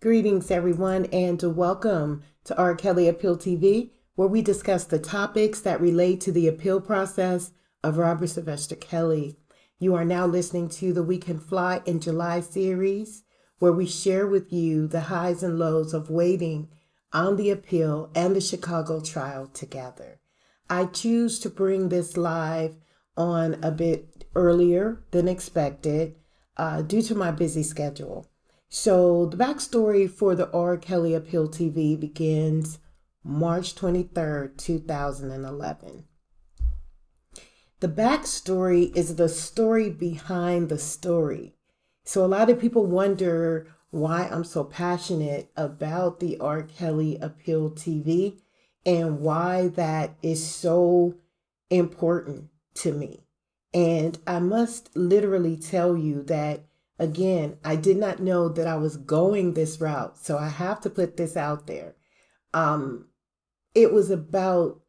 Greetings, everyone, and welcome to R. Kelly Appeal TV, where we discuss the topics that relate to the appeal process of Robert Sylvester Kelly. You are now listening to the We Can Fly in July series, where we share with you the highs and lows of waiting on the appeal and the Chicago trial together. I choose to bring this live on a bit earlier than expected uh, due to my busy schedule. So, the backstory for the R. Kelly Appeal TV begins March 23rd, 2011. The backstory is the story behind the story. So, a lot of people wonder why I'm so passionate about the R. Kelly Appeal TV and why that is so important to me. And I must literally tell you that Again, I did not know that I was going this route, so I have to put this out there. Um, it was about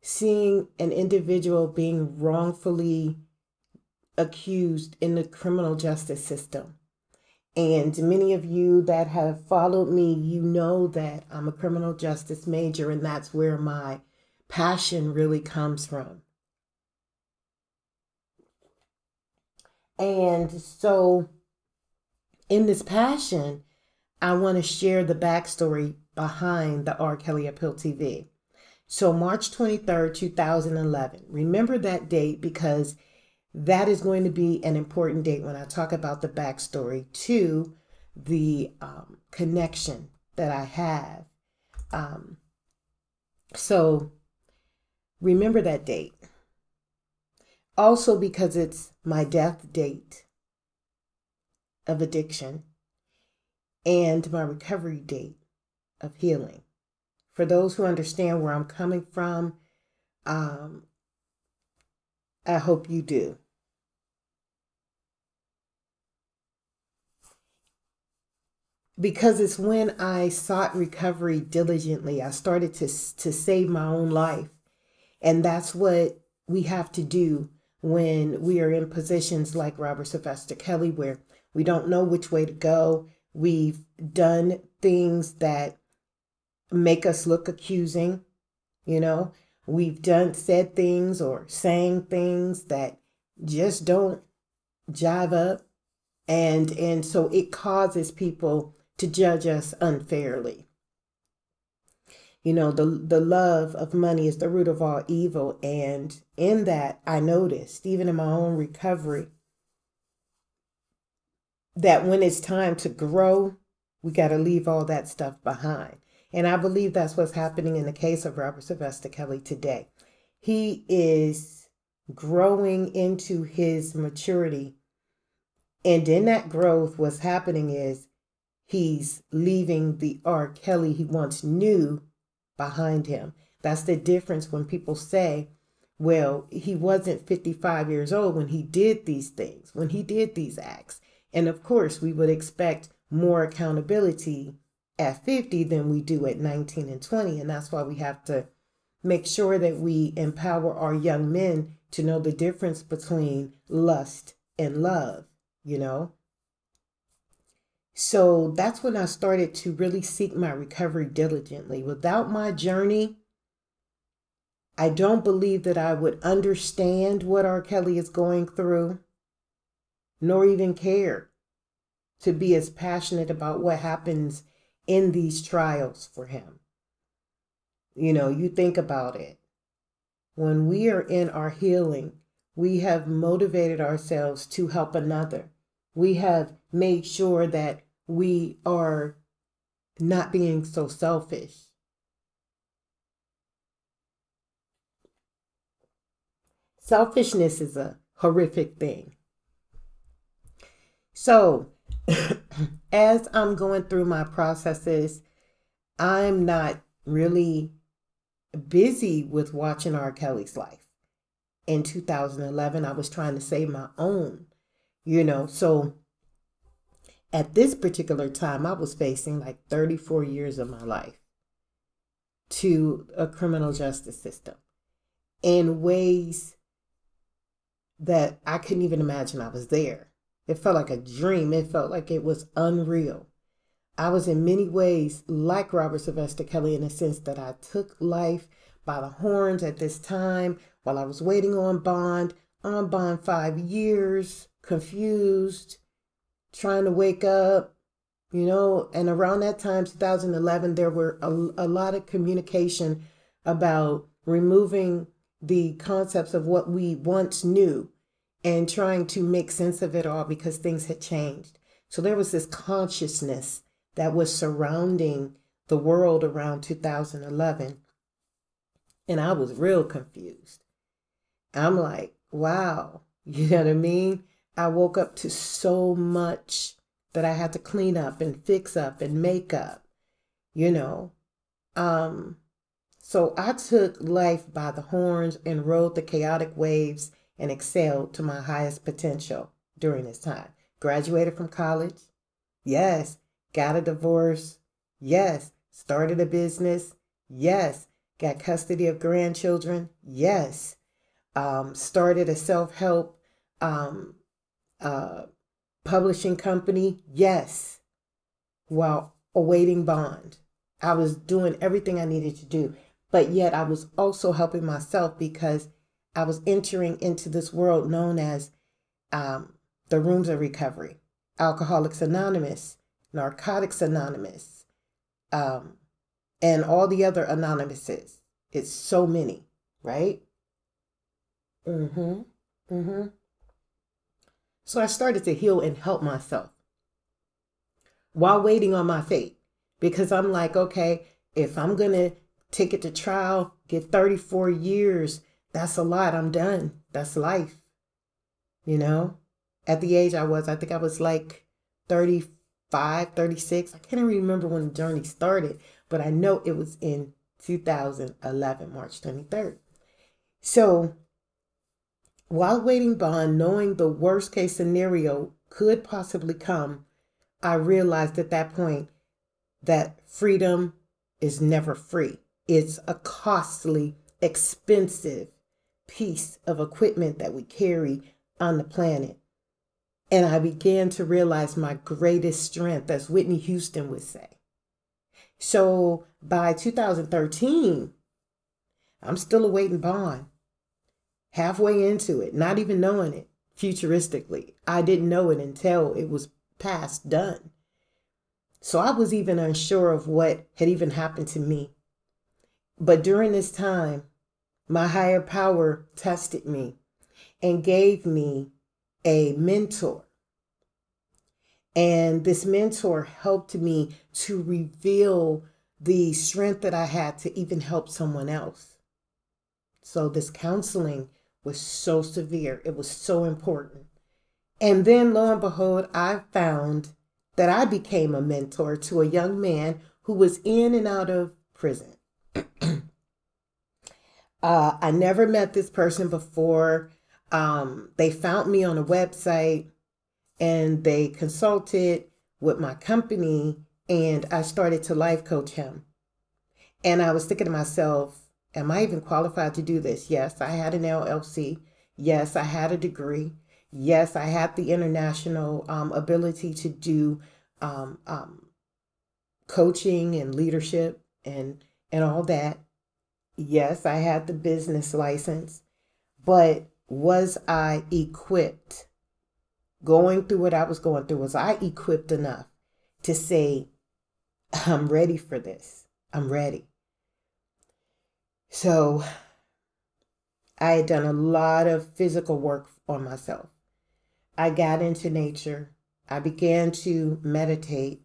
seeing an individual being wrongfully accused in the criminal justice system. And many of you that have followed me, you know that I'm a criminal justice major, and that's where my passion really comes from. And so, in this passion, I want to share the backstory behind the R. Kelly Appeal TV. So, March 23rd, 2011. Remember that date because that is going to be an important date when I talk about the backstory to the um, connection that I have. Um, so, remember that date. Also, because it's my death date of addiction and my recovery date of healing. For those who understand where I'm coming from, um, I hope you do. Because it's when I sought recovery diligently, I started to, to save my own life. And that's what we have to do when we are in positions like Robert Sylvester Kelly, where we don't know which way to go. We've done things that make us look accusing, you know. We've done said things or saying things that just don't jive up. And and so it causes people to judge us unfairly. You know, the, the love of money is the root of all evil. And in that, I noticed, even in my own recovery, that when it's time to grow, we got to leave all that stuff behind. And I believe that's what's happening in the case of Robert Sylvester Kelly today. He is growing into his maturity. And in that growth, what's happening is he's leaving the R. Kelly he once knew behind him. That's the difference when people say, well, he wasn't 55 years old when he did these things, when he did these acts. And of course, we would expect more accountability at 50 than we do at 19 and 20. And that's why we have to make sure that we empower our young men to know the difference between lust and love, you know? So that's when I started to really seek my recovery diligently. Without my journey, I don't believe that I would understand what R. Kelly is going through, nor even care to be as passionate about what happens in these trials for him. You know, you think about it. When we are in our healing, we have motivated ourselves to help another. We have made sure that we are not being so selfish. Selfishness is a horrific thing. So, as I'm going through my processes, I'm not really busy with watching R. Kelly's life. In 2011, I was trying to save my own, you know. So at this particular time, I was facing like 34 years of my life to a criminal justice system in ways that I couldn't even imagine I was there. It felt like a dream. It felt like it was unreal. I was in many ways like Robert Sylvester Kelly in the sense that I took life by the horns at this time while I was waiting on bond, on bond five years, confused, trying to wake up, you know. And around that time, 2011, there were a, a lot of communication about removing the concepts of what we once knew and trying to make sense of it all because things had changed. So there was this consciousness that was surrounding the world around 2011. And I was real confused. I'm like, wow, you know what I mean? I woke up to so much that I had to clean up and fix up and make up, you know. Um, so I took life by the horns and rode the chaotic waves and excelled to my highest potential during this time. Graduated from college. Yes. Got a divorce. Yes. Started a business. Yes. Got custody of grandchildren. Yes. Um, started a self help um, uh, publishing company. Yes. While awaiting bond. I was doing everything I needed to do but yet I was also helping myself because I was entering into this world known as um, the rooms of recovery, Alcoholics Anonymous, Narcotics Anonymous, um, and all the other anonymouses. It's so many, right? Mm-hmm. Mm-hmm. So I started to heal and help myself while waiting on my fate because I'm like, okay, if I'm gonna take it to trial, get 34 years. That's a lot. I'm done. That's life. You know, at the age I was, I think I was like 35, 36. I can't even remember when the journey started, but I know it was in 2011, March 23rd. So while waiting bond, knowing the worst case scenario could possibly come, I realized at that point that freedom is never free. It's a costly, expensive piece of equipment that we carry on the planet. And I began to realize my greatest strength, as Whitney Houston would say. So by 2013, I'm still awaiting bond, halfway into it, not even knowing it futuristically. I didn't know it until it was past done. So I was even unsure of what had even happened to me. But during this time, my higher power tested me and gave me a mentor. And this mentor helped me to reveal the strength that I had to even help someone else. So, this counseling was so severe, it was so important. And then, lo and behold, I found that I became a mentor to a young man who was in and out of prison. uh, I never met this person before. Um, they found me on a website and they consulted with my company and I started to life coach him. And I was thinking to myself, am I even qualified to do this? Yes, I had an LLC. Yes, I had a degree. Yes, I had the international um, ability to do um, um, coaching and leadership and and all that. Yes, I had the business license, but was I equipped? Going through what I was going through, was I equipped enough to say, I'm ready for this? I'm ready. So I had done a lot of physical work on myself. I got into nature. I began to meditate.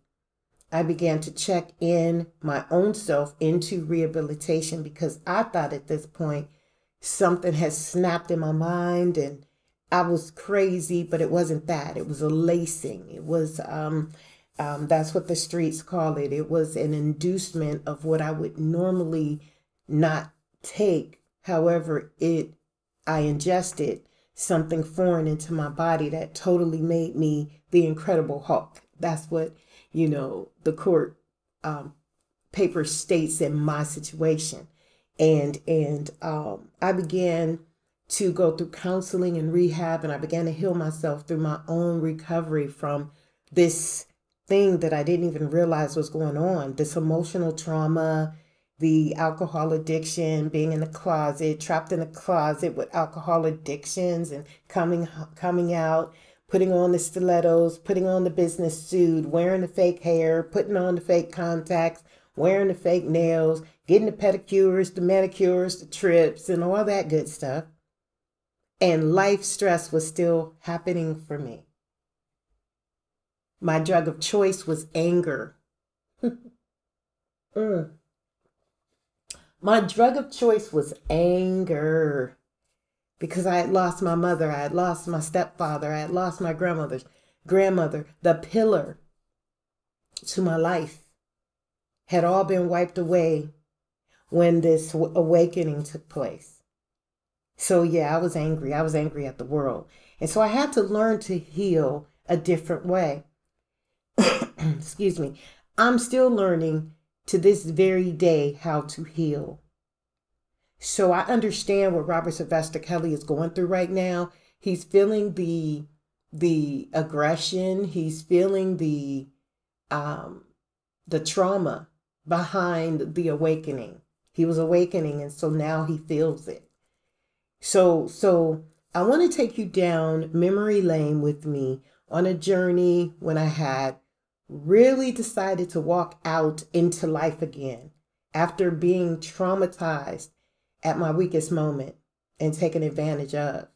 I began to check in my own self into rehabilitation because I thought at this point something had snapped in my mind and I was crazy, but it wasn't that. It was a lacing. It was, um, um, that's what the streets call it. It was an inducement of what I would normally not take. However, it, I ingested something foreign into my body that totally made me the Incredible Hulk. That's what you know, the court um, paper states in my situation. And and um, I began to go through counseling and rehab, and I began to heal myself through my own recovery from this thing that I didn't even realize was going on. This emotional trauma, the alcohol addiction, being in the closet, trapped in the closet with alcohol addictions and coming coming out, putting on the stilettos, putting on the business suit, wearing the fake hair, putting on the fake contacts, wearing the fake nails, getting the pedicures, the manicures, the trips, and all that good stuff. And life stress was still happening for me. My drug of choice was anger. mm. My drug of choice was anger because I had lost my mother, I had lost my stepfather, I had lost my grandmother's grandmother, the pillar to my life had all been wiped away when this awakening took place. So, yeah, I was angry. I was angry at the world. And so I had to learn to heal a different way. Excuse me. I'm still learning to this very day how to heal. So I understand what Robert Sylvester Kelly is going through right now. He's feeling the the aggression, he's feeling the um the trauma behind the awakening. He was awakening and so now he feels it. So so I want to take you down memory lane with me on a journey when I had really decided to walk out into life again after being traumatized at my weakest moment and taken advantage of.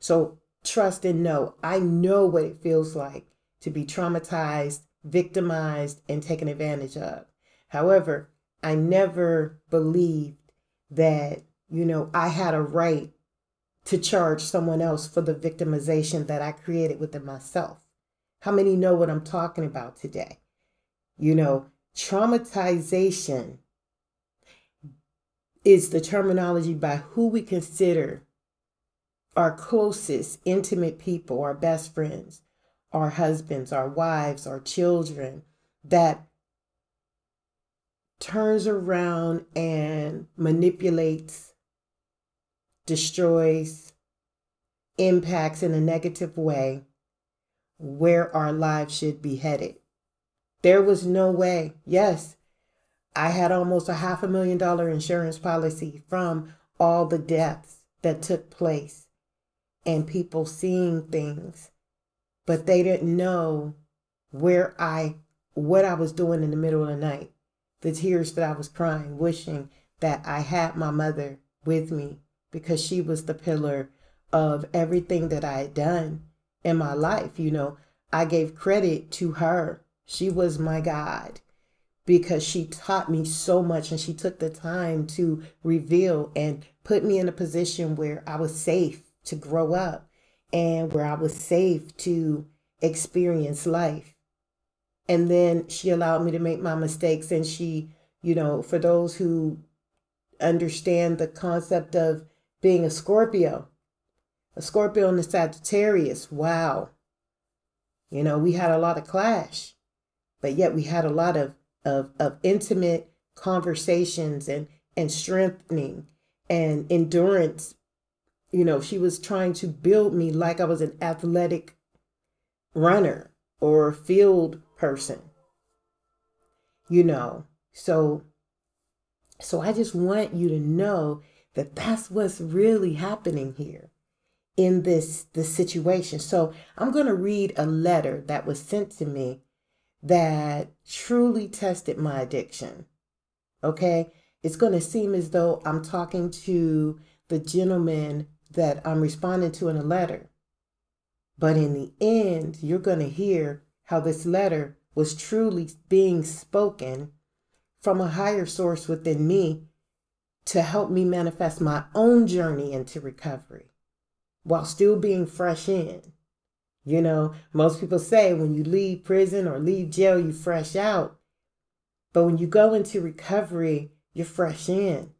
So trust and know I know what it feels like to be traumatized, victimized, and taken advantage of. However, I never believed that, you know, I had a right to charge someone else for the victimization that I created within myself. How many know what I'm talking about today? You know, traumatization is the terminology by who we consider our closest, intimate people, our best friends, our husbands, our wives, our children, that turns around and manipulates, destroys, impacts in a negative way where our lives should be headed. There was no way. Yes, I had almost a half a million dollar insurance policy from all the deaths that took place and people seeing things, but they didn't know where I, what I was doing in the middle of the night, the tears that I was crying, wishing that I had my mother with me because she was the pillar of everything that I had done in my life. You know, I gave credit to her. She was my God because she taught me so much and she took the time to reveal and put me in a position where I was safe to grow up and where I was safe to experience life. And then she allowed me to make my mistakes. And she, you know, for those who understand the concept of being a Scorpio, a Scorpio and a Sagittarius. Wow. You know, we had a lot of clash, but yet we had a lot of, of, of intimate conversations and, and strengthening and endurance. You know, she was trying to build me like I was an athletic runner or field person. You know, so so I just want you to know that that's what's really happening here in this this situation. So I'm going to read a letter that was sent to me that truly tested my addiction. Okay? It's going to seem as though I'm talking to the gentleman that I'm responding to in a letter. But in the end, you're going to hear how this letter was truly being spoken from a higher source within me to help me manifest my own journey into recovery while still being fresh in. You know, most people say when you leave prison or leave jail, you fresh out. But when you go into recovery, you're fresh in.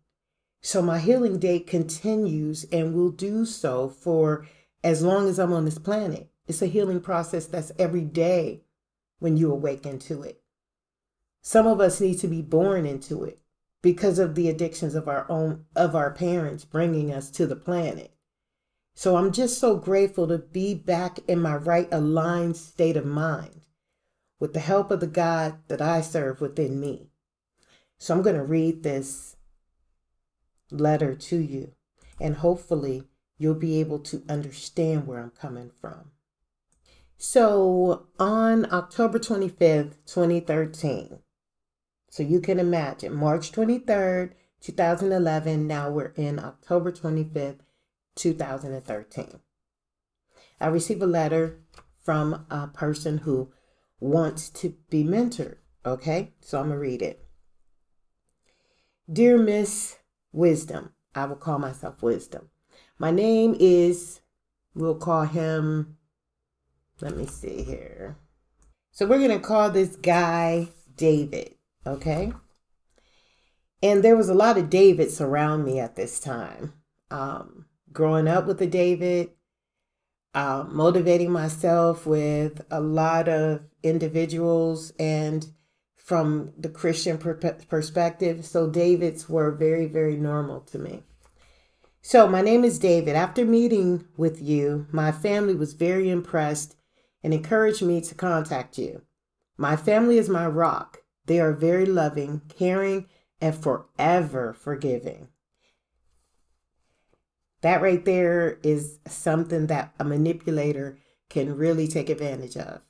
So my healing date continues and will do so for as long as I'm on this planet. It's a healing process that's every day when you awaken to it. Some of us need to be born into it because of the addictions of our own of our parents bringing us to the planet. So I'm just so grateful to be back in my right aligned state of mind with the help of the God that I serve within me. So I'm going to read this letter to you, and hopefully you'll be able to understand where I'm coming from. So on October 25th, 2013, so you can imagine March 23rd, 2011, now we're in October 25th, 2013. I received a letter from a person who wants to be mentored. Okay, so I'm going to read it. Dear Miss Wisdom, I will call myself Wisdom. My name is, we'll call him, let me see here. So we're going to call this guy David. Okay. And there was a lot of Davids around me at this time. Um, growing up with a David, uh, motivating myself with a lot of individuals and from the Christian per- perspective. So, Davids were very, very normal to me. So, my name is David. After meeting with you, my family was very impressed and encouraged me to contact you. My family is my rock. They are very loving, caring, and forever forgiving. That right there is something that a manipulator can really take advantage of.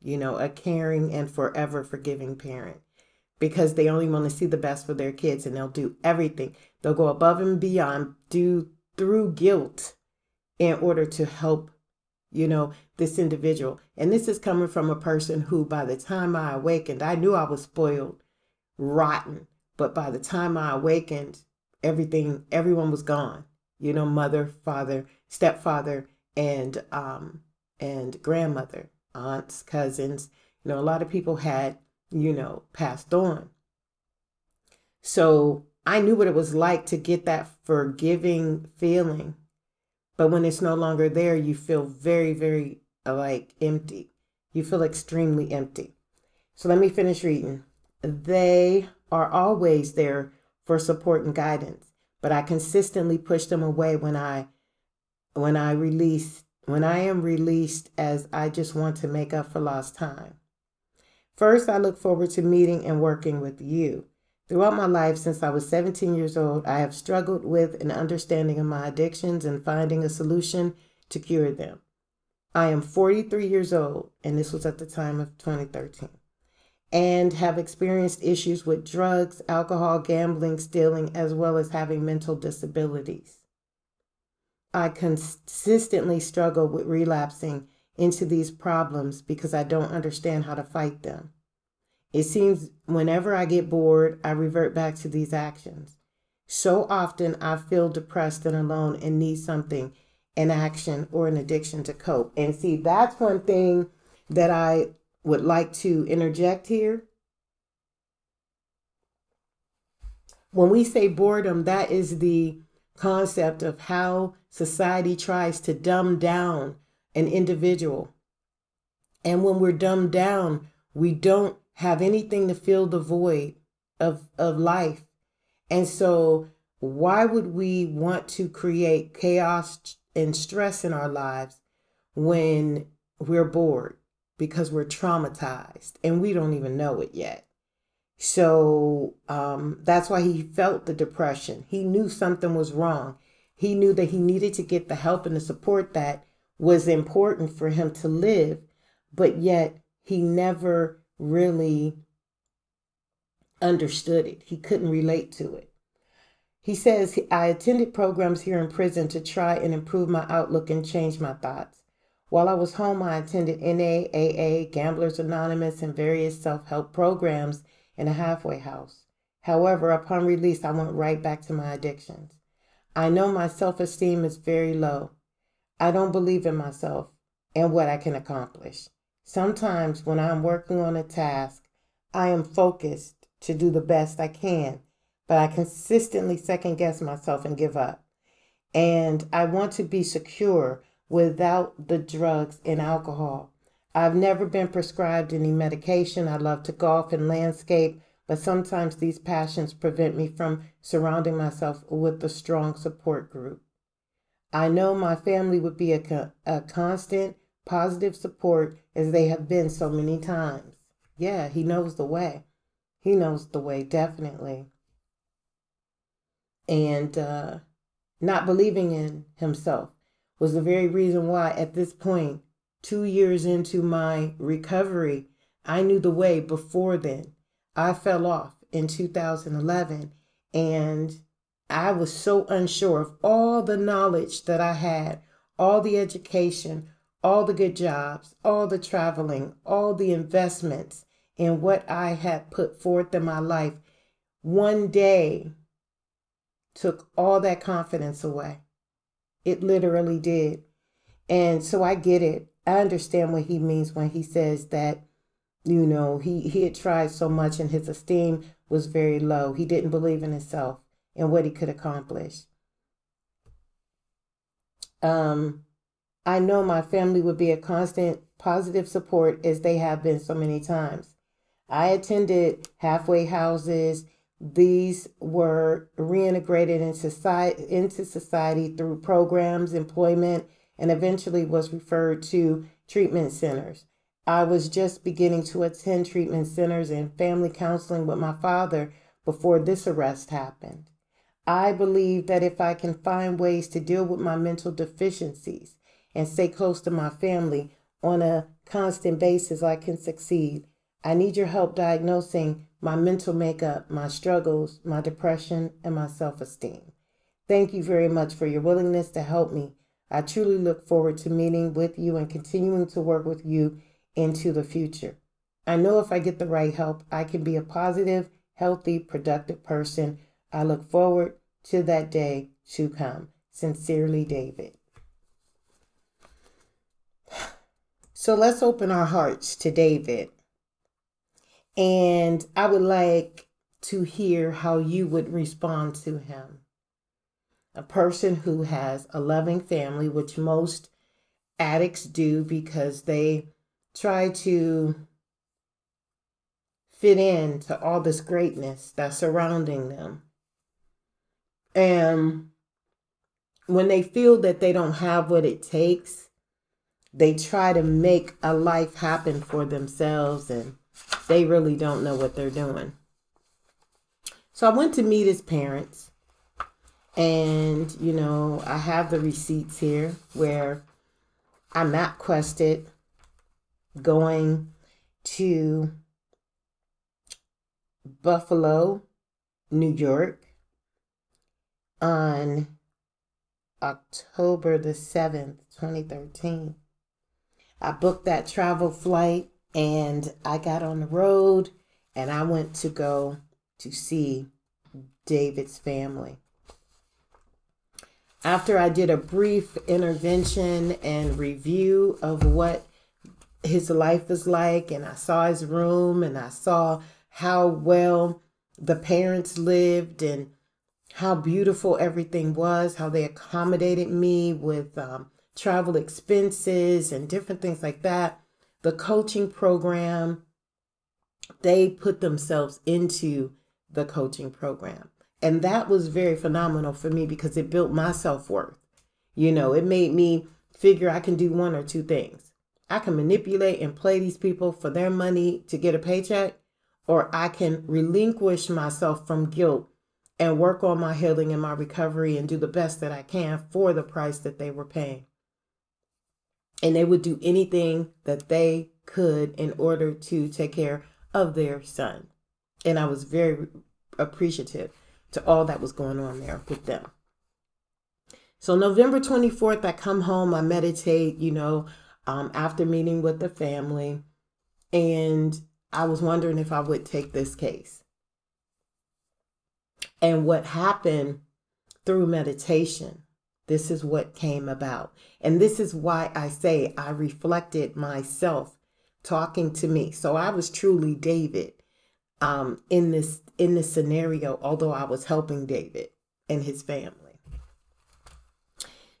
You know, a caring and forever forgiving parent because they only want to see the best for their kids and they'll do everything. They'll go above and beyond, do through guilt in order to help, you know, this individual. And this is coming from a person who, by the time I awakened, I knew I was spoiled, rotten. But by the time I awakened, everything, everyone was gone you know, mother, father, stepfather, and um, and grandmother, aunts, cousins. You know, a lot of people had, you know, passed on. So I knew what it was like to get that forgiving feeling. But when it's no longer there, you feel very, very uh, like empty. You feel extremely empty. So let me finish reading. They are always there for support and guidance but I consistently push them away when I when I release when I am released as I just want to make up for lost time. First, I look forward to meeting and working with you. Throughout my life since I was 17 years old, I have struggled with an understanding of my addictions and finding a solution to cure them. I am 43 years old, and this was at the time of 2013 and have experienced issues with drugs, alcohol, gambling, stealing, as well as having mental disabilities. I consistently struggle with relapsing into these problems because I don't understand how to fight them. It seems whenever I get bored, I revert back to these actions. So often I feel depressed and alone and need something, an action or an addiction to cope. And see, that's one thing that I would like to interject here. When we say boredom, that is the concept of how society tries to dumb down an individual. And when we're dumbed down, we don't have anything to fill the void of, of life. And so, why would we want to create chaos and stress in our lives when we're bored? Because we're traumatized and we don't even know it yet. So um, that's why he felt the depression. He knew something was wrong. He knew that he needed to get the help and the support that was important for him to live, but yet he never really understood it. He couldn't relate to it. He says, I attended programs here in prison to try and improve my outlook and change my thoughts. While I was home, I attended NAAA, Gamblers Anonymous, and various self help programs in a halfway house. However, upon release, I went right back to my addictions. I know my self esteem is very low. I don't believe in myself and what I can accomplish. Sometimes, when I'm working on a task, I am focused to do the best I can, but I consistently second guess myself and give up. And I want to be secure without the drugs and alcohol. I've never been prescribed any medication. I love to golf and landscape, but sometimes these passions prevent me from surrounding myself with a strong support group. I know my family would be a, a constant positive support as they have been so many times. Yeah, he knows the way. He knows the way, definitely. And uh, not believing in himself was the very reason why, at this point, two years into my recovery, I knew the way before then. I fell off in 2011 and I was so unsure of all the knowledge that I had, all the education, all the good jobs, all the traveling, all the investments in what I had put forth in my life. One day took all that confidence away. It literally did. And so I get it. I understand what he means when he says that, you know, he, he had tried so much and his esteem was very low. He didn't believe in himself and what he could accomplish. Um, I know my family would be a constant positive support as they have been so many times. I attended halfway houses. These were reintegrated into society, into society through programs, employment, and eventually was referred to treatment centers. I was just beginning to attend treatment centers and family counseling with my father before this arrest happened. I believe that if I can find ways to deal with my mental deficiencies and stay close to my family on a constant basis, I can succeed. I need your help diagnosing my mental makeup, my struggles, my depression, and my self esteem. Thank you very much for your willingness to help me I truly look forward to meeting with you and continuing to work with you into the future. I know if I get the right help, I can be a positive, healthy, productive person. I look forward to that day to come. Sincerely, David. So let's open our hearts to David. And I would like to hear how you would respond to him a person who has a loving family, which most addicts do because they try to fit in to all this greatness that's surrounding them. And when they feel that they don't have what it takes, they try to make a life happen for themselves and they really don't know what they're doing. So I went to meet his parents and, you know, I have the receipts here where I map quested going to Buffalo, New York on October the 7th, 2013. I booked that travel flight and I got on the road and I went to go to see David's family after I did a brief intervention and review of what his life is like, and I saw his room and I saw how well the parents lived and how beautiful everything was, how they accommodated me with um, travel expenses and different things like that. The coaching program, they put themselves into the coaching program. And that was very phenomenal for me because it built my self worth. You know, it made me figure I can do one or two things. I can manipulate and play these people for their money to get a paycheck, or I can relinquish myself from guilt and work on my healing and my recovery and do the best that I can for the price that they were paying. And they would do anything that they could in order to take care of their son. And I was very appreciative to all that was going on there with them. So November 24th, I come home, I meditate, you know, um, after meeting with the family, and I was wondering if I would take this case. And what happened through meditation, this is what came about. And this is why I say I reflected myself talking to me. So I was truly David um, in this in this scenario, although I was helping David and his family.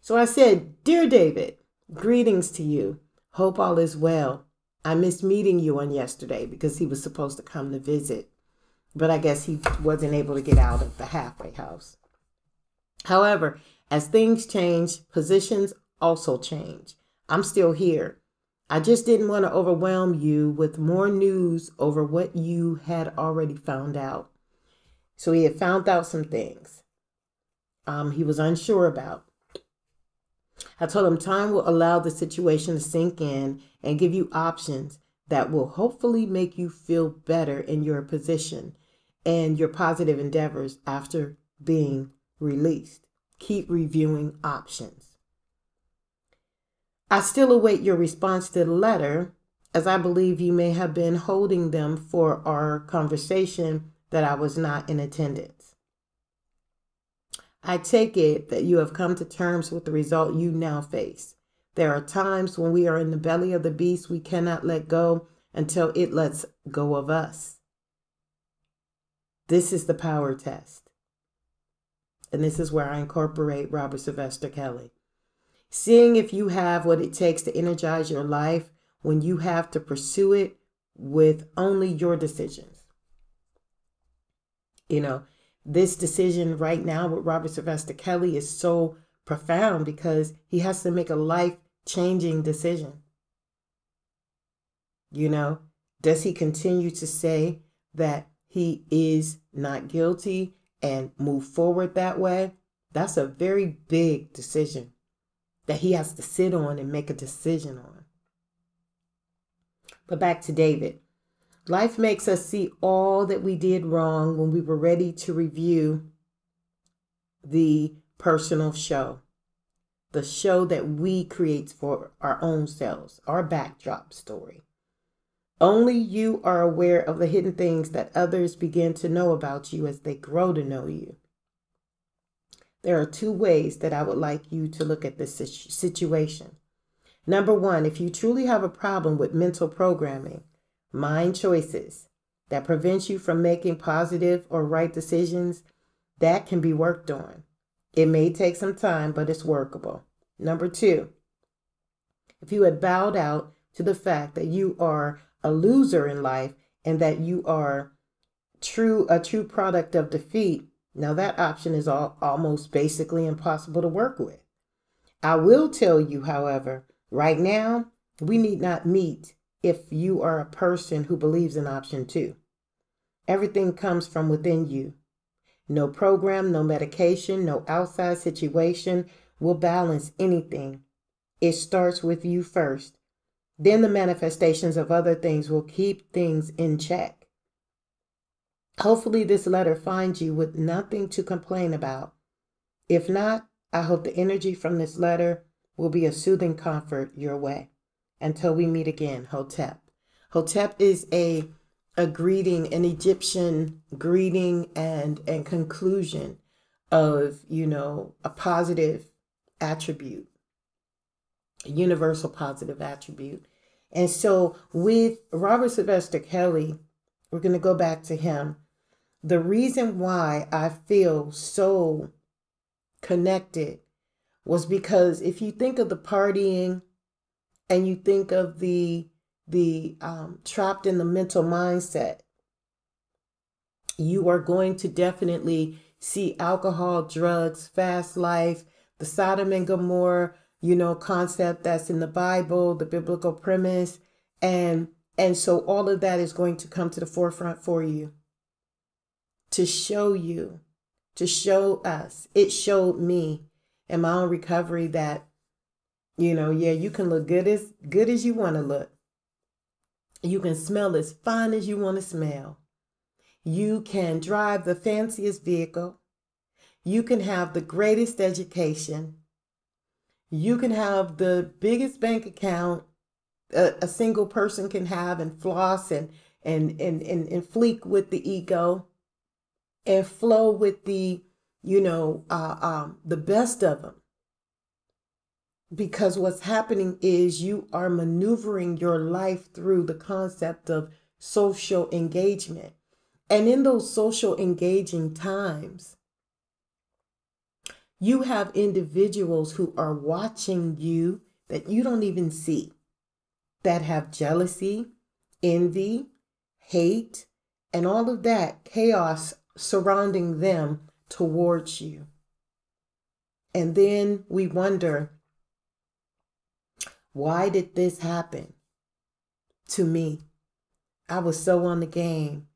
So I said, Dear David, greetings to you. Hope all is well. I missed meeting you on yesterday because he was supposed to come to visit, but I guess he wasn't able to get out of the halfway house. However, as things change, positions also change. I'm still here. I just didn't want to overwhelm you with more news over what you had already found out. So he had found out some things um, he was unsure about. I told him time will allow the situation to sink in and give you options that will hopefully make you feel better in your position and your positive endeavors after being released. Keep reviewing options. I still await your response to the letter, as I believe you may have been holding them for our conversation that I was not in attendance. I take it that you have come to terms with the result you now face. There are times when we are in the belly of the beast we cannot let go until it lets go of us. This is the power test. And this is where I incorporate Robert Sylvester Kelly. Seeing if you have what it takes to energize your life when you have to pursue it with only your decisions. You know, this decision right now with Robert Sylvester Kelly is so profound because he has to make a life changing decision. You know, does he continue to say that he is not guilty and move forward that way? That's a very big decision that he has to sit on and make a decision on. But back to David. Life makes us see all that we did wrong when we were ready to review the personal show, the show that we create for our own selves, our backdrop story. Only you are aware of the hidden things that others begin to know about you as they grow to know you. There are two ways that I would like you to look at this situation. Number one, if you truly have a problem with mental programming, mind choices that prevents you from making positive or right decisions, that can be worked on. It may take some time, but it's workable. Number two, if you had bowed out to the fact that you are a loser in life and that you are true a true product of defeat, now, that option is all, almost basically impossible to work with. I will tell you, however, right now, we need not meet if you are a person who believes in option two. Everything comes from within you. No program, no medication, no outside situation will balance anything. It starts with you first. Then the manifestations of other things will keep things in check. Hopefully, this letter finds you with nothing to complain about. If not, I hope the energy from this letter will be a soothing comfort your way. Until we meet again, Hotep. Hotep is a a greeting, an Egyptian greeting and and conclusion of, you know, a positive attribute, a universal positive attribute. And so with Robert Sylvester Kelly, we're going to go back to him. The reason why I feel so connected was because if you think of the partying and you think of the the um, trapped in the mental mindset, you are going to definitely see alcohol, drugs, fast life, the Sodom and Gomorrah, you know, concept that's in the Bible, the biblical premise, and and so all of that is going to come to the forefront for you to show you, to show us. It showed me in my own recovery that, you know, yeah, you can look good as good as you want to look. You can smell as fine as you want to smell. You can drive the fanciest vehicle. You can have the greatest education. You can have the biggest bank account a, a single person can have and floss and, and, and, and, and fleek with the ego and flow with the, you know, uh, um, the best of them. Because what's happening is you are maneuvering your life through the concept of social engagement. And in those social engaging times, you have individuals who are watching you that you don't even see, that have jealousy, envy, hate, and all of that chaos surrounding them towards you. And then we wonder, why did this happen? to me. I was so on the game.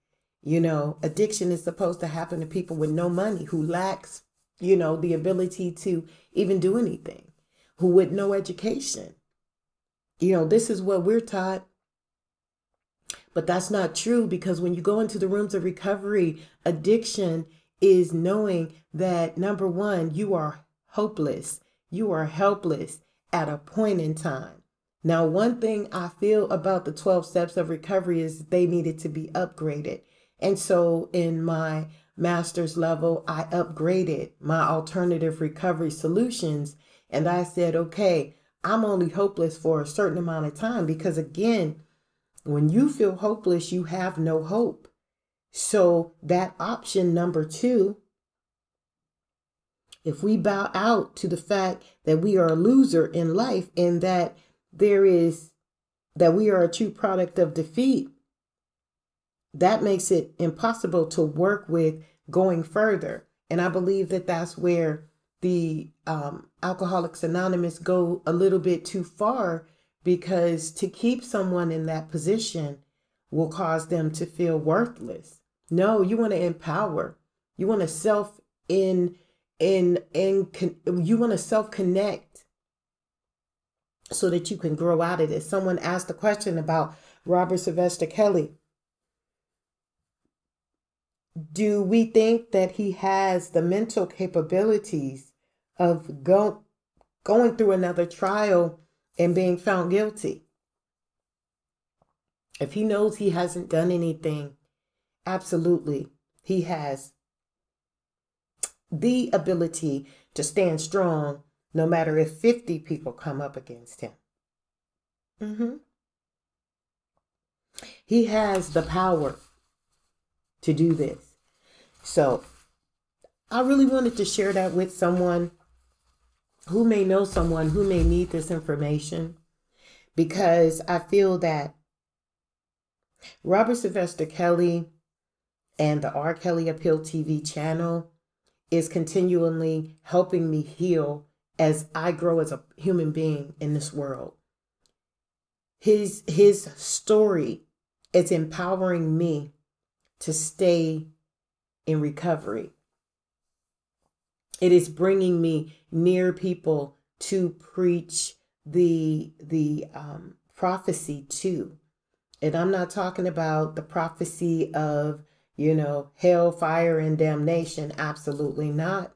You know, addiction is supposed to happen to people with no money who lacks, you know, the ability to even do anything, who with no education. You know, this is what we're taught. But that's not true because when you go into the rooms of recovery, addiction is knowing that number one, you are hopeless, you are helpless at a point in time. Now, one thing I feel about the 12 steps of recovery is they needed to be upgraded. And so in my master's level, I upgraded my alternative recovery solutions. And I said, okay, I'm only hopeless for a certain amount of time because, again, when you feel hopeless, you have no hope. So, that option number two, if we bow out to the fact that we are a loser in life and that there is that we are a true product of defeat, that makes it impossible to work with going further. And I believe that that's where the um, Alcoholics Anonymous go a little bit too far because to keep someone in that position will cause them to feel worthless. No, you want to empower. You want to self in in in you want to self connect so that you can grow out of this. Someone asked a question about Robert Sylvester Kelly. Do we think that he has the mental capabilities of go, going through another trial and being found guilty? If he knows he hasn't done anything, absolutely, he has the ability to stand strong no matter if 50 people come up against him. Mm-hmm. He has the power to do this. So I really wanted to share that with someone who may know someone who may need this information because I feel that Robert Sylvester Kelly and the R. Kelly Appeal TV channel is continually helping me heal as I grow as a human being in this world. His his story is empowering me to stay in recovery. It is bringing me near people to preach the the um, prophecy to, and I'm not talking about the prophecy of you know hell, fire, and damnation. Absolutely not.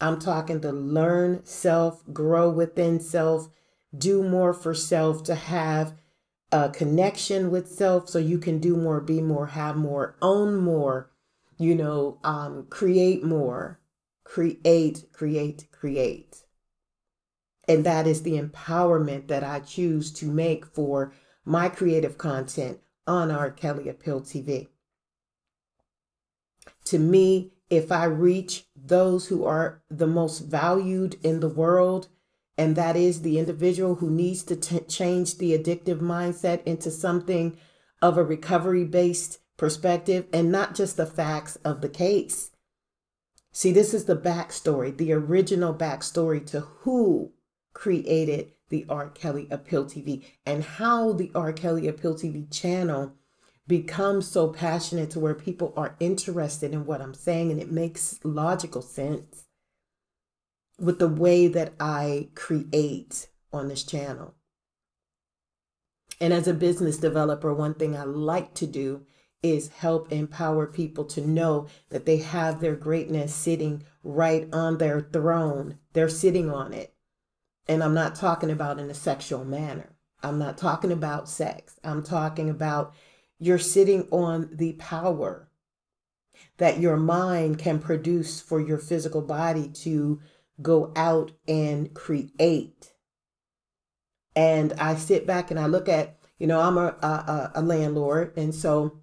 I'm talking to learn self, grow within self, do more for self, to have connection with self so you can do more, be more, have more, own more, you know, um, create more, create, create, create. And that is the empowerment that I choose to make for my creative content on R. Kelly Appeal TV. To me, if I reach those who are the most valued in the world, and that is the individual who needs to change the addictive mindset into something of a recovery based perspective and not just the facts of the case. See, this is the backstory, the original backstory to who created the R. Kelly Appeal TV and how the R. Kelly Appeal TV channel becomes so passionate to where people are interested in what I'm saying and it makes logical sense with the way that I create on this channel. And as a business developer, one thing I like to do is help empower people to know that they have their greatness sitting right on their throne. They're sitting on it. And I'm not talking about in a sexual manner. I'm not talking about sex. I'm talking about you're sitting on the power that your mind can produce for your physical body to go out and create. And I sit back and I look at, you know, I'm a, a, a landlord. And so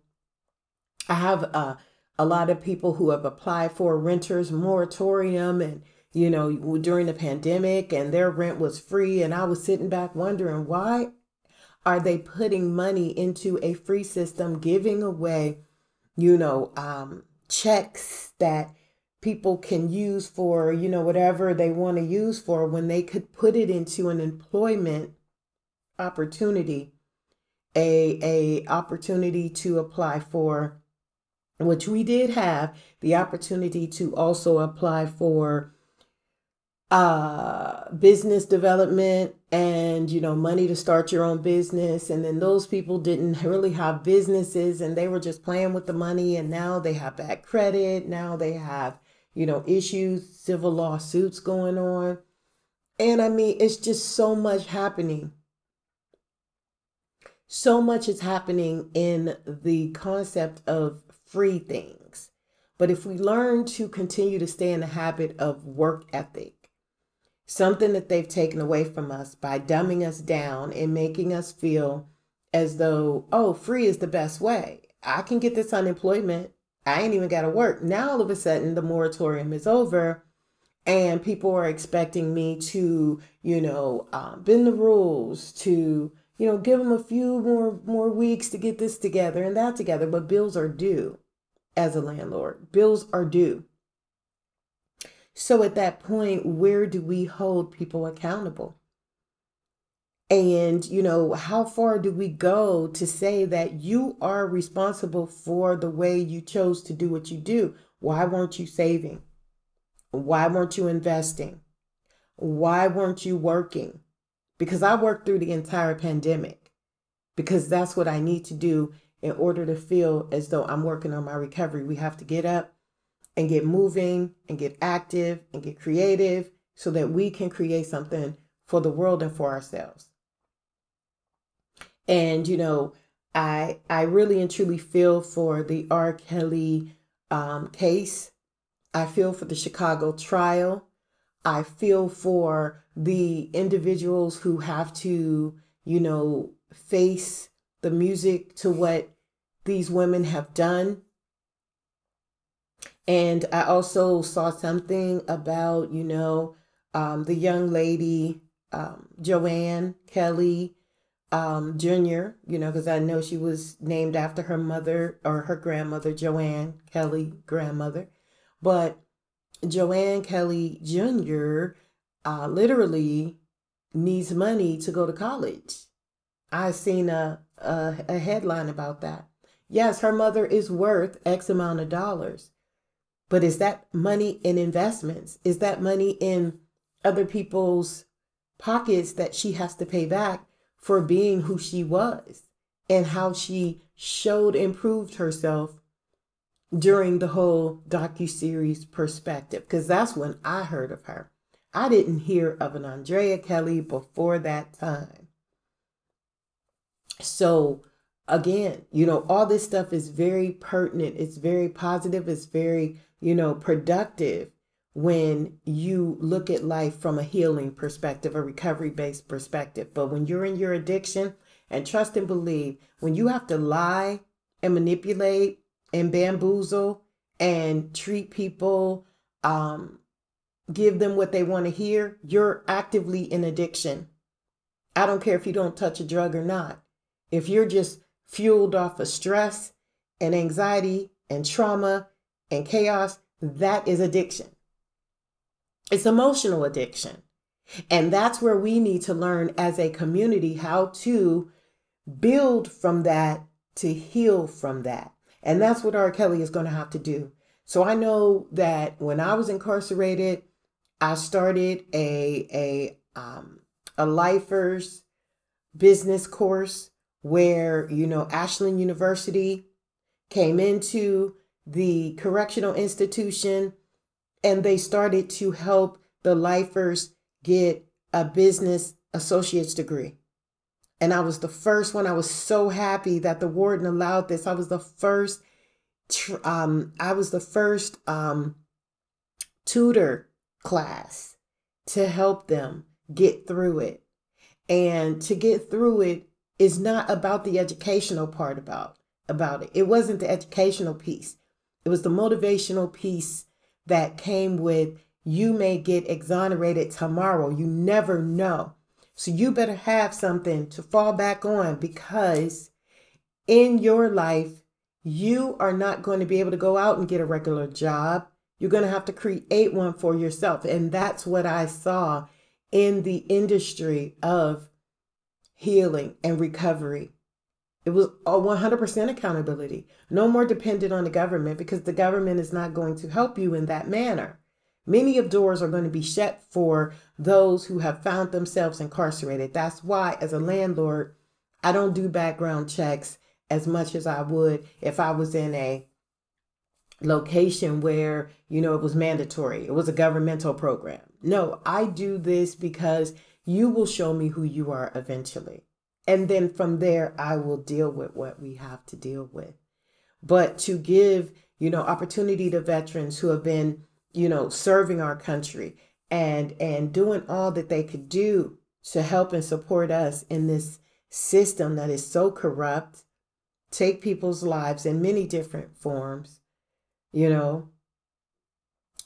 I have a, a lot of people who have applied for renter's moratorium and, you know, during the pandemic and their rent was free. And I was sitting back wondering why are they putting money into a free system, giving away, you know, um, checks that people can use for, you know, whatever they want to use for when they could put it into an employment opportunity a a opportunity to apply for which we did have the opportunity to also apply for uh business development and you know money to start your own business. And then those people didn't really have businesses and they were just playing with the money and now they have bad credit. Now they have you know issues civil lawsuits going on and i mean it's just so much happening so much is happening in the concept of free things. But if we learn to continue to stay in the habit of work ethic, something that they've taken away from us by dumbing us down and making us feel as though, oh, free is the best way. I can get this unemployment. I ain't even got to work. Now, all of a sudden, the moratorium is over and people are expecting me to, you know, um, bend the rules, to you know, give them a few more more weeks to get this together and that together, but bills are due as a landlord. Bills are due. So at that point, where do we hold people accountable? And, you know, how far do we go to say that you are responsible for the way you chose to do what you do? Why weren't you saving? Why weren't you investing? Why weren't you working? because I worked through the entire pandemic because that's what I need to do in order to feel as though I'm working on my recovery. We have to get up and get moving and get active and get creative so that we can create something for the world and for ourselves. And you know, I I really and truly feel for the R. Kelly um, case. I feel for the Chicago trial. I feel for the individuals who have to, you know, face the music to what these women have done. And I also saw something about, you know, um, the young lady, um, Joanne Kelly um, Jr., you know, because I know she was named after her mother or her grandmother, Joanne Kelly, grandmother. But Joanne Kelly Jr. Uh, literally needs money to go to college. I've seen a, a, a headline about that. Yes, her mother is worth X amount of dollars, but is that money in investments? Is that money in other people's pockets that she has to pay back for being who she was and how she showed and proved herself during the whole docu-series perspective because that's when I heard of her. I didn't hear of an Andrea Kelly before that time. So again, you know, all this stuff is very pertinent. It's very positive. It's very, you know, productive when you look at life from a healing perspective, a recovery based perspective. But when you're in your addiction and trust and believe, when you have to lie and manipulate and bamboozle and treat people, um, give them what they want to hear, you're actively in addiction. I don't care if you don't touch a drug or not. If you're just fueled off of stress and anxiety and trauma and chaos, that is addiction. It's emotional addiction. And that's where we need to learn as a community how to build from that to heal from that. And that's what R. Kelly is going to have to do. So I know that when I was incarcerated, I started a a um, a lifers business course where you know Ashland University came into the correctional institution and they started to help the lifers get a business associate's degree. And I was the first one. I was so happy that the warden allowed this. I was the first, um, I was the first um, tutor class to help them get through it. And to get through it is not about the educational part about about it. It wasn't the educational piece. It was the motivational piece that came with you may get exonerated tomorrow. You never know. So you better have something to fall back on because in your life, you are not going to be able to go out and get a regular job. You're going to have to create one for yourself. And that's what I saw in the industry of healing and recovery. It was a 100% accountability. No more dependent on the government because the government is not going to help you in that manner. Many of doors are going to be shut for those who have found themselves incarcerated. That's why, as a landlord, I don't do background checks as much as I would if I was in a location where, you know, it was mandatory, it was a governmental program. No, I do this because you will show me who you are eventually. And then from there, I will deal with what we have to deal with. But to give, you know, opportunity to veterans who have been, you know, serving our country and and doing all that they could do to help and support us in this system that is so corrupt, take people's lives in many different forms, you know.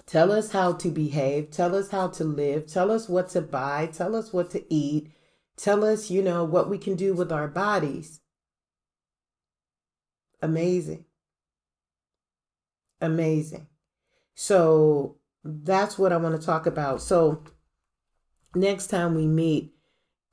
Tell us how to behave, tell us how to live, tell us what to buy, tell us what to eat, tell us, you know, what we can do with our bodies. Amazing. Amazing. So that's what I want to talk about. So next time we meet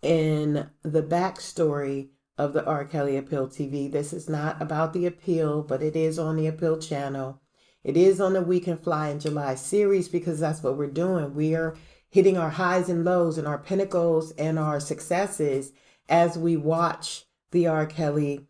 in the backstory of the R. Kelly Appeal TV, this is not about the appeal, but it is on the appeal channel. It is on the We Can Fly in July series because that's what we're doing. We are hitting our highs and lows and our pinnacles and our successes as we watch the R. Kelly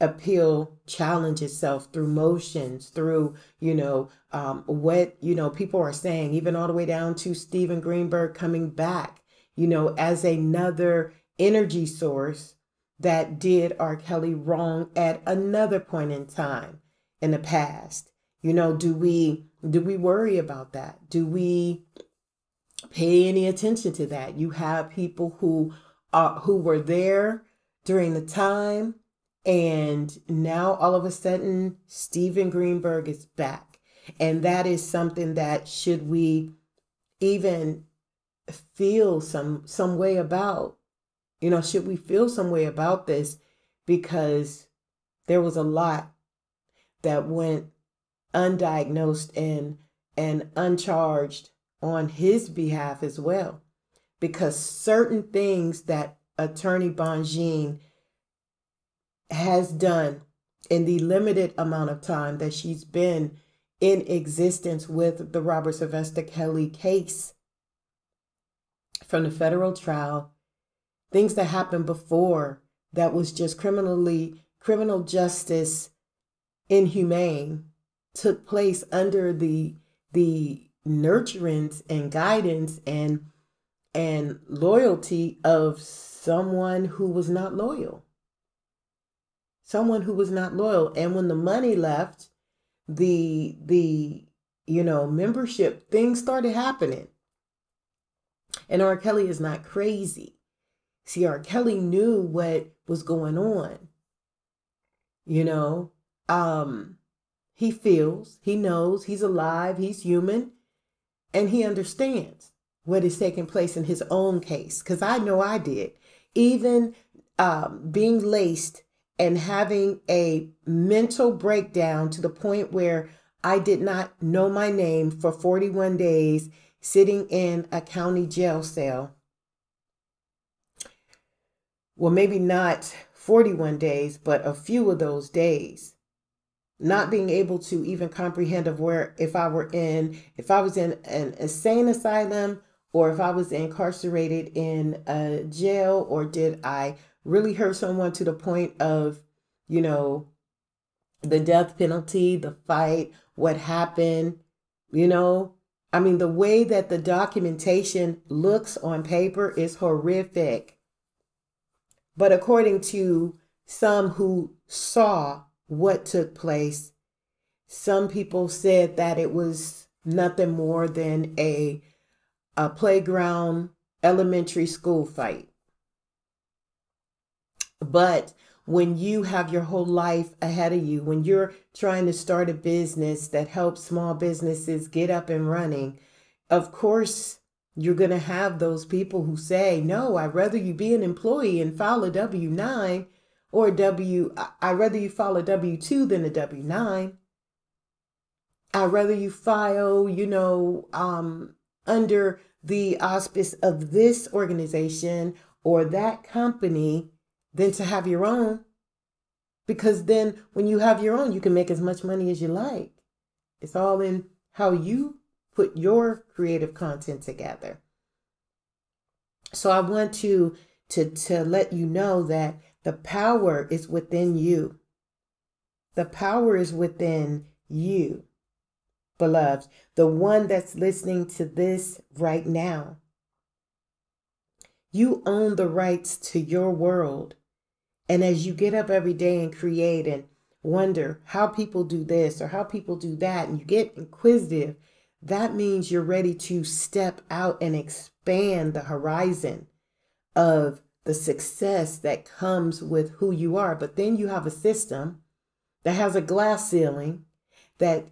appeal challenge itself through motions, through, you know, um, what, you know, people are saying, even all the way down to Steven Greenberg coming back, you know, as another energy source that did R. Kelly wrong at another point in time in the past. You know, do we do we worry about that? Do we pay any attention to that. You have people who are who were there during the time and now all of a sudden Steven Greenberg is back. And that is something that should we even feel some some way about you know should we feel some way about this because there was a lot that went undiagnosed and and uncharged on his behalf as well. Because certain things that Attorney Bonjean has done in the limited amount of time that she's been in existence with the Robert Sylvester Kelly case from the federal trial, things that happened before that was just criminally criminal justice inhumane took place under the the nurturance and guidance and and loyalty of someone who was not loyal. Someone who was not loyal. And when the money left the the you know membership things started happening. And r. Kelly is not crazy. See r. Kelly knew what was going on. You know um he feels he knows he's alive he's human and he understands what is taking place in his own case because i know i did. Even um, being laced and having a mental breakdown to the point where i did not know my name for 41 days sitting in a county jail cell. Well maybe not 41 days but a few of those days not being able to even comprehend of where if I were in if I was in an insane asylum or if I was incarcerated in a jail or did I really hurt someone to the point of you know the death penalty the fight what happened you know? I mean the way that the documentation looks on paper is horrific. But according to some who saw what took place. Some people said that it was nothing more than a, a playground elementary school fight. But when you have your whole life ahead of you, when you're trying to start a business that helps small businesses get up and running, of course, you're going to have those people who say, No, I'd rather you be an employee and file a W 9 or W. I'd rather you file a W 2 than a W 9. I'd rather you file, you know, um, under the auspice of this organization or that company than to have your own. Because then when you have your own, you can make as much money as you like. It's all in how you put your creative content together. So I want to to to let you know that the power is within you. The power is within you, beloved, the one that's listening to this right now. You own the rights to your world. And as you get up every day and create and wonder how people do this or how people do that, and you get inquisitive, that means you're ready to step out and expand the horizon of the success that comes with who you are. But then you have a system that has a glass ceiling that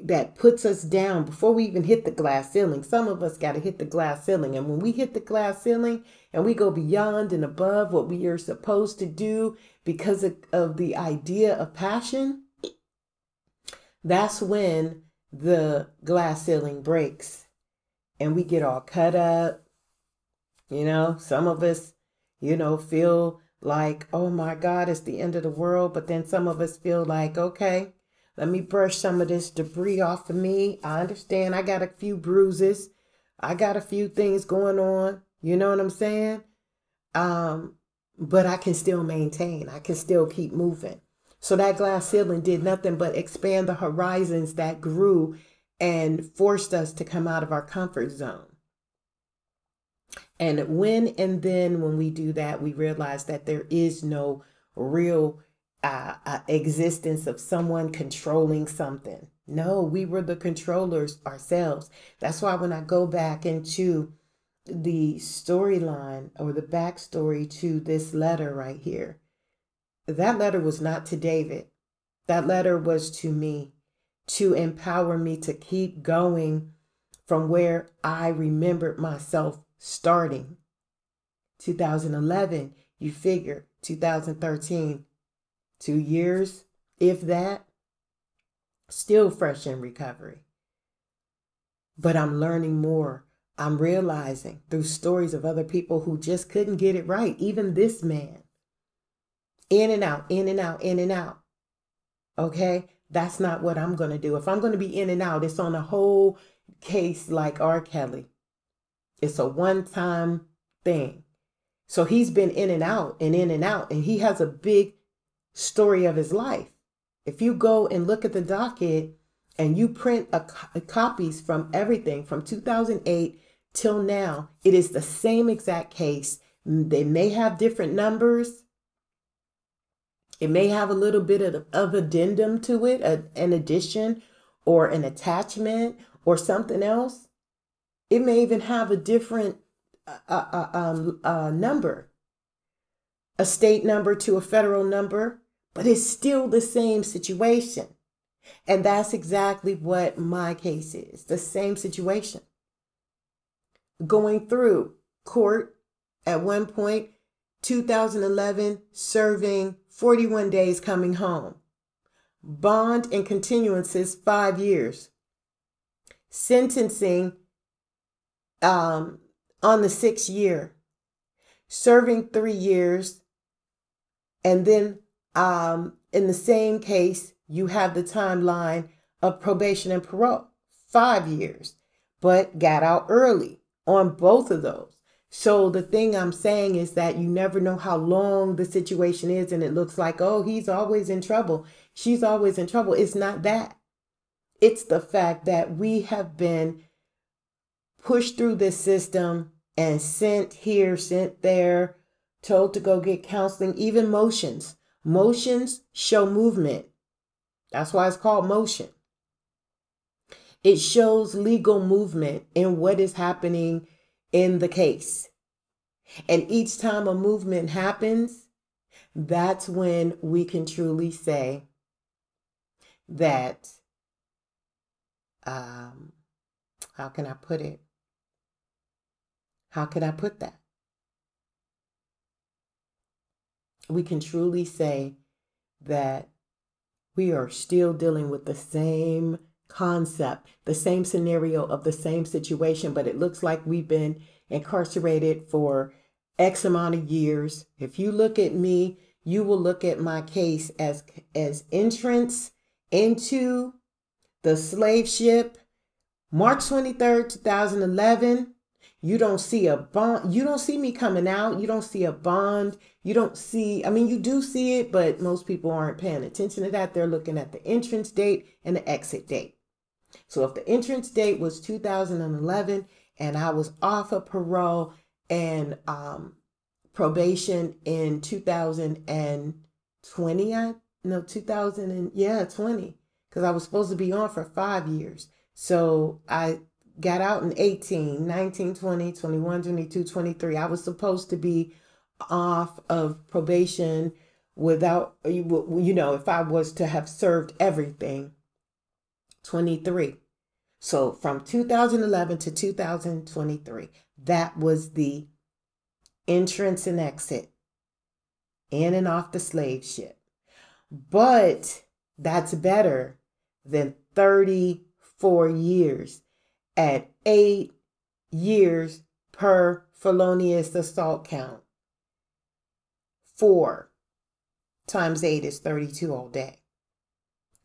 that puts us down before we even hit the glass ceiling. Some of us got to hit the glass ceiling. And when we hit the glass ceiling and we go beyond and above what we are supposed to do because of, of the idea of passion, that's when the glass ceiling breaks and we get all cut up. You know, some of us, you know, feel like, oh my God, it's the end of the world. But then some of us feel like, okay, let me brush some of this debris off of me. I understand I got a few bruises. I got a few things going on. You know what I'm saying? Um, but I can still maintain. I can still keep moving. So that glass ceiling did nothing but expand the horizons that grew and forced us to come out of our comfort zone. And when and then when we do that, we realize that there is no real uh, uh, existence of someone controlling something. No, we were the controllers ourselves. That's why when I go back into the storyline or the backstory to this letter right here, that letter was not to David. That letter was to me to empower me to keep going from where I remembered myself starting. 2011, you figure 2013, two years, if that, still fresh in recovery. But I'm learning more. I'm realizing through stories of other people who just couldn't get it right, even this man. In and out, in and out, in and out. Okay? That's not what I'm going to do. If I'm going to be in and out, it's on a whole case like R. Kelly. It's a one time thing. So he's been in and out and in and out, and he has a big story of his life. If you go and look at the docket and you print a, a copies from everything from 2008 till now, it is the same exact case. They may have different numbers. It may have a little bit of, of addendum to it, a, an addition or an attachment or something else. It may even have a different uh, uh, uh, um, uh, number, a state number to a federal number, but it's still the same situation. And that's exactly what my case is the same situation. Going through court at one point, 2011, serving 41 days coming home. Bond and continuances, five years. Sentencing um, on the sixth year, serving three years, and then um, in the same case, you have the timeline of probation and parole, five years, but got out early on both of those. So the thing I'm saying is that you never know how long the situation is, and it looks like, oh, he's always in trouble. She's always in trouble. It's not that. It's the fact that we have been pushed through this system and sent here, sent there, told to go get counseling, even motions. Motions show movement. That's why it's called motion. It shows legal movement in what is happening in the case. And each time a movement happens, that's when we can truly say that, um, how can I put it? How can I put that? We can truly say that we are still dealing with the same concept, the same scenario of the same situation, but it looks like we've been incarcerated for X amount of years. If you look at me, you will look at my case as as entrance into the slave ship March 23rd, 2011. You don't see a bond. You don't see me coming out. You don't see a bond. You don't see, I mean, you do see it, but most people aren't paying attention to that. They're looking at the entrance date and the exit date. So if the entrance date was 2011 and I was off of parole and um, probation in 2020, I no 2000 and yeah 20 because I was supposed to be on for five years. So I got out in 18, 19, 20, 21, 22, 23. I was supposed to be off of probation without, you know, if I was to have served everything, 23. So from 2011 to 2023, that was the entrance and exit in and off the slave ship. But that's better than 34 years at eight years per felonious assault count. Four times eight is 32 all day.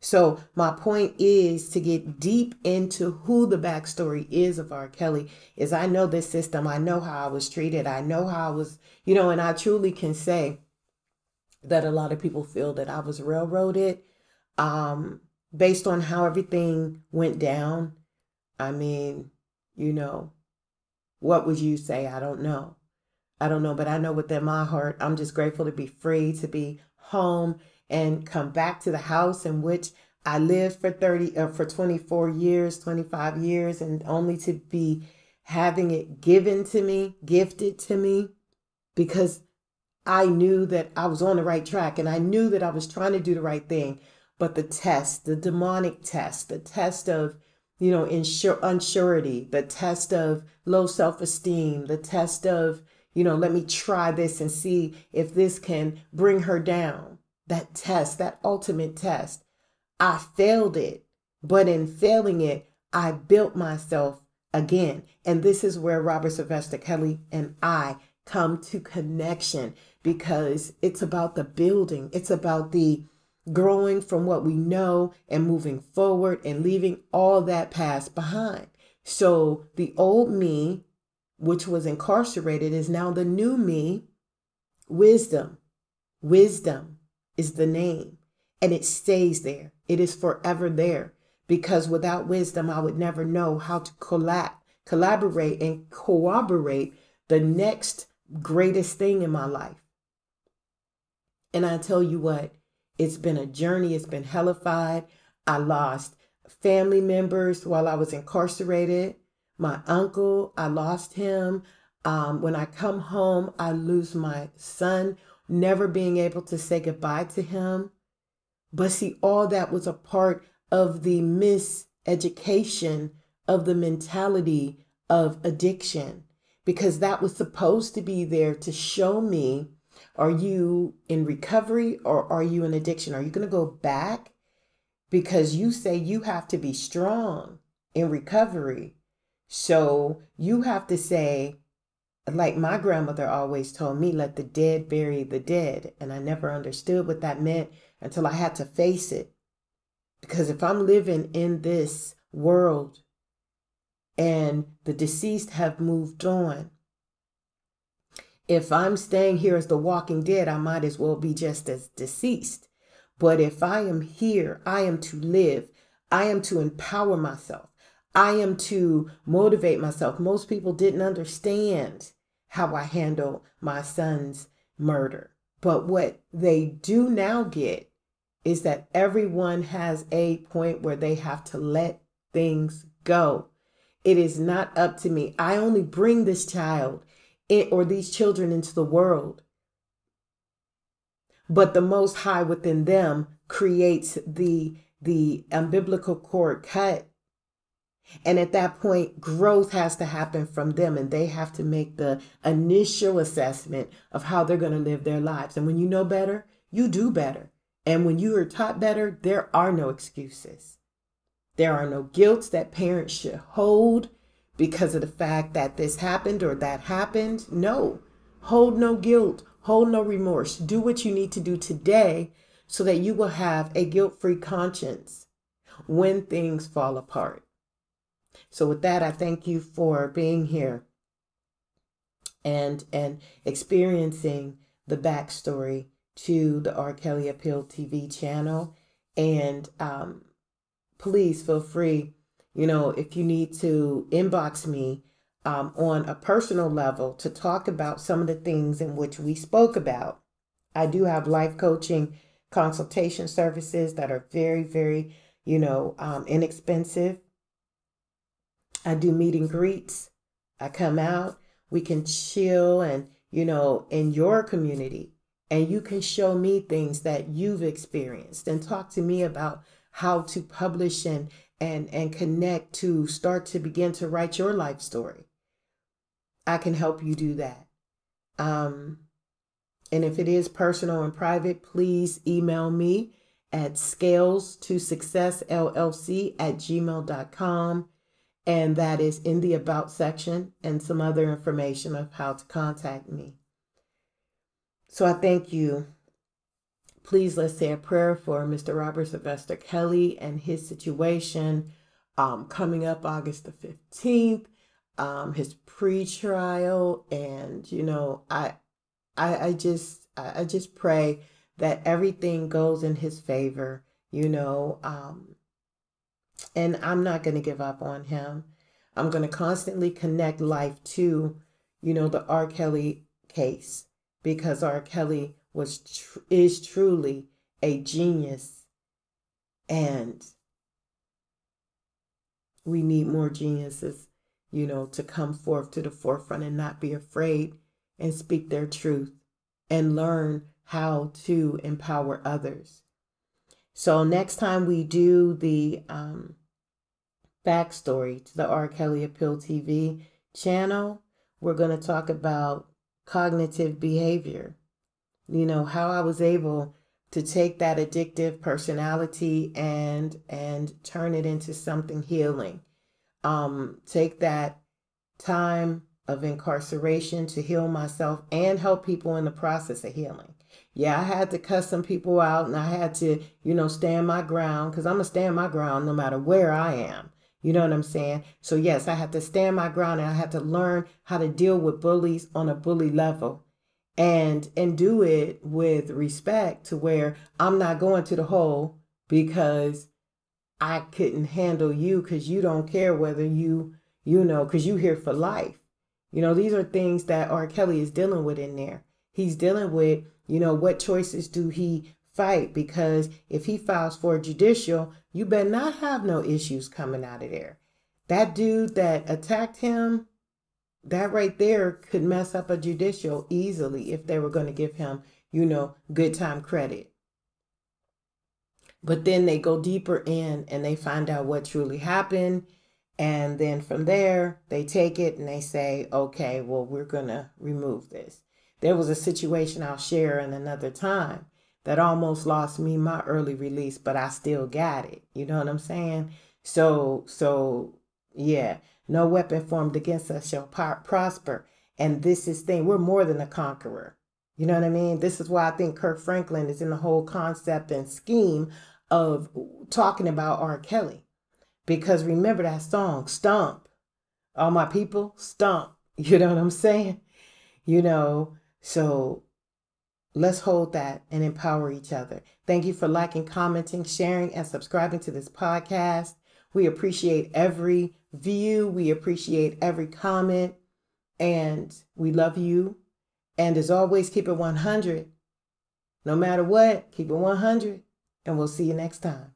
So, my point is to get deep into who the backstory is of R. Kelly. Is I know this system, I know how I was treated, I know how I was, you know, and I truly can say that a lot of people feel that I was railroaded um, based on how everything went down I mean, you know, what would you say? I don't know. I don't know, but I know within my heart, I'm just grateful to be free, to be home and come back to the house in which I lived for 30 uh, for 24 years, 25 years and only to be having it given to me, gifted to me because I knew that I was on the right track and I knew that I was trying to do the right thing. But the test, the demonic test, the test of you know, insure unsurety, the test of low self-esteem, the test of, you know, let me try this and see if this can bring her down. That test, that ultimate test. I failed it, but in failing it, I built myself again. And this is where Robert Sylvester Kelly and I come to connection because it's about the building. It's about the growing from what we know and moving forward and leaving all that past behind. So the old me, which was incarcerated, is now the new me. Wisdom. Wisdom is the name, and it stays there. It is forever there because without wisdom, I would never know how to collab, collaborate and corroborate the next greatest thing in my life. And I tell you what, it's been a journey, it's been hellified. I lost family members while I was incarcerated. My uncle, I lost him. Um, when I come home, I lose my son, never being able to say goodbye to him. But see, all that was a part of the miseducation of the mentality of addiction because that was supposed to be there to show me are you in recovery or are you in addiction? Are you going to go back? Because you say you have to be strong in recovery. So you have to say, like my grandmother always told me, let the dead bury the dead. And I never understood what that meant until I had to face it. Because if I'm living in this world and the deceased have moved on, if I'm staying here as the walking dead, I might as well be just as deceased. But if I am here, I am to live. I am to empower myself. I am to motivate myself. Most people didn't understand how I handled my son's murder. But what they do now get is that everyone has a point where they have to let things go. It is not up to me. I only bring this child it, or these children into the world. But the Most High within them creates the the umbilical cord cut. And at that point, growth has to happen from them, and they have to make the initial assessment of how they're going to live their lives. And when you know better, you do better. And when you are taught better, there are no excuses. There are no guilts that parents should hold because of the fact that this happened or that happened. No, hold no guilt, Hold no remorse. Do what you need to do today so that you will have a guilt free conscience when things fall apart. So, with that, I thank you for being here and and experiencing the backstory to the R. Kelly Appeal TV channel. And um, please feel free, you know, if you need to inbox me um, on a personal level to talk about some of the things in which we spoke about. I do have life coaching consultation services that are very, very, you know, um, inexpensive. I do meet and greets. I come out, we can chill and, you know, in your community, and you can show me things that you've experienced and talk to me about how to publish and and and connect to start to begin to write your life story. I can help you do that. Um, and if it is personal and private, please email me at scales to success llc at gmail.com. And that is in the about section and some other information of how to contact me. So I thank you. Please let's say a prayer for Mr. Robert Sylvester Kelly and his situation um, coming up August the 15th um, his pre-trial, and you know, I, I, I just, I just pray that everything goes in his favor. You know, um, and I'm not going to give up on him. I'm going to constantly connect life to, you know, the R. Kelly case because R. Kelly was tr- is truly a genius, and we need more geniuses you know, to come forth to the forefront and not be afraid and speak their truth and learn how to empower others. So, next time we do the um, backstory to the R. Kelly Appeal TV channel, we're going to talk about cognitive behavior. You know, how I was able to take that addictive personality and and turn it into something healing um, take that time of incarceration to heal myself and help people in the process of healing. Yeah, I had to cuss some people out and I had to, you know, stand my ground because I'm to stand my ground no matter where I am. You know what I'm saying? So, yes, I had to stand my ground and I had to learn how to deal with bullies on a bully level and and do it with respect to where I'm not going to the hole because I couldn't handle you because you don't care whether you, you know, because you here for life. You know, these are things that R. Kelly is dealing with in there. He's dealing with, you know, what choices do he fight? Because if he files for judicial, you better not have no issues coming out of there. That dude that attacked him, that right there could mess up a judicial easily if they were going to give him, you know, good time credit. But then they go deeper in and they find out what truly happened. And then from there, they take it and they say, okay, well, we're going to remove this. There was a situation I'll share in another time that almost lost me my early release, but I still got it. You know what I'm saying? So, so yeah, no weapon formed against us shall prosper. And this is thing, we're more than a conqueror. You know what I mean? This is why I think Kirk Franklin is in the whole concept and scheme of talking about R. Kelly. Because remember that song, Stomp. All my people, stomp. You know what I'm saying? You know, so let's hold that and empower each other. Thank you for liking, commenting, sharing, and subscribing to this podcast. We appreciate every view, we appreciate every comment, and we love you. And as always, keep it 100. No matter what, keep it 100 and we'll see you next time.